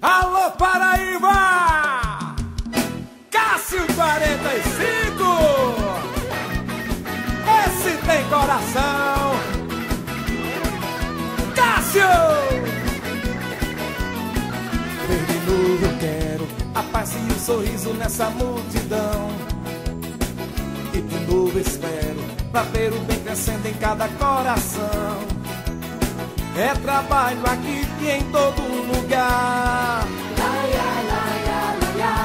Alô Paraíba! Cássio 45! Esse tem coração! Cássio! Verde novo eu quero a paz e o sorriso nessa multidão. E de novo espero pra ver o bem crescendo em cada coração. É trabalho aqui e em todo lugar.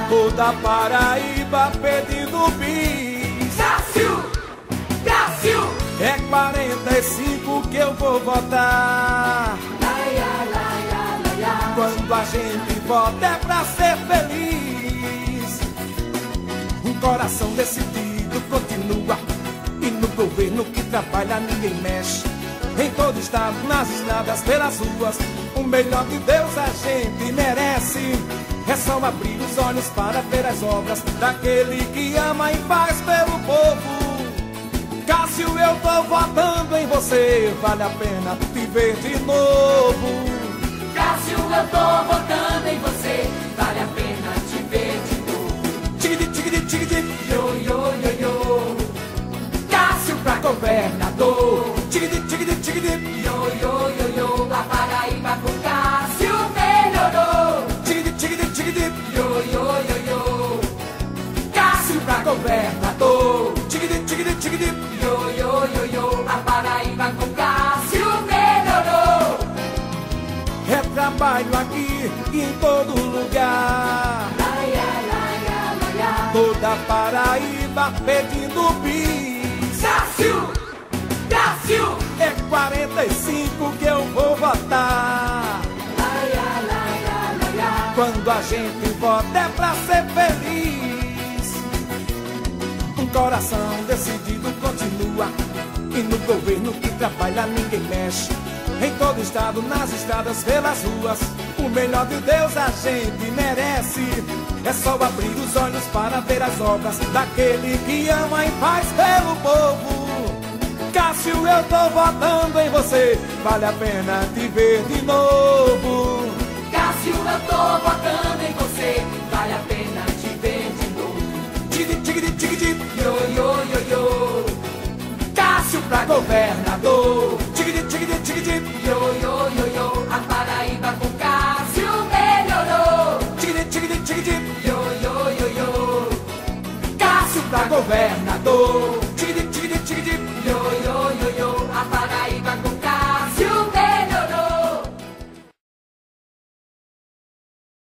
Toda Paraíba pedindo bis. Cássio! Cássio! É 45 que eu vou votar. Quando a gente vota é pra ser feliz. Um coração decidido continua. E no governo que trabalha ninguém mexe. Em todo estado, nas estradas, pelas ruas, o melhor de Deus a gente merece. É só abrir os olhos para ver as obras daquele que ama e faz pelo povo. Cássio, eu tô votando em você, vale a pena te ver de novo. Trabalho aqui e em todo lugar. Laia, laia, laia. Toda Paraíba pedindo bis. Cássio! Cássio! É 45 que eu vou votar. Laia, laia, laia. Quando a gente vota é pra ser feliz. Um coração decidido continua. E no governo que trabalha ninguém mexe. Em todo estado, nas estradas, pelas ruas. O melhor de Deus a gente merece. É só abrir os olhos para ver as obras daquele que ama e faz pelo povo. Cássio, eu tô votando em você. Vale a pena te ver de novo. Cássio, eu tô votando em você. Vale a pena te ver de novo. Tigidi, tigidi, tigidi. Yo, yo, yo, yo. Cássio pra governador. Tigidi, tigidi, tigidi. Yo, yo, yo, yo. A Paraíba com Cássio melhorou. Tigidi, tigidi, tigidi. Yo, yo, yo, yo. Cássio Pra governador.